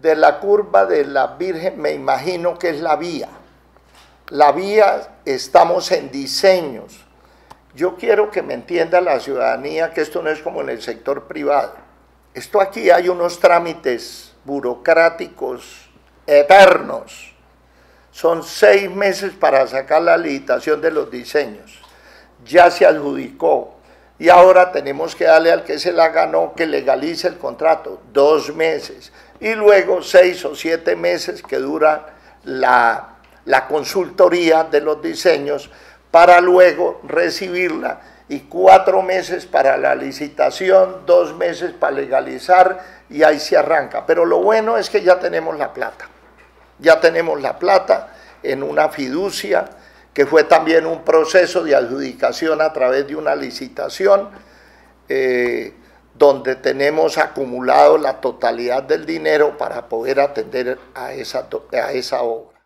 De la curva de la Virgen me imagino que es la vía. La vía estamos en diseños. Yo quiero que me entienda la ciudadanía que esto no es como en el sector privado. Esto aquí hay unos trámites burocráticos eternos. Son seis meses para sacar la licitación de los diseños. Ya se adjudicó. Y ahora tenemos que darle al que se la ganó que legalice el contrato. Dos meses. Y luego seis o siete meses que dura la, la consultoría de los diseños para luego recibirla y cuatro meses para la licitación, dos meses para legalizar y ahí se arranca. Pero lo bueno es que ya tenemos la plata. Ya tenemos la plata en una fiducia, que fue también un proceso de adjudicación a través de una licitación, eh, donde tenemos acumulado la totalidad del dinero para poder atender a esa, a esa obra.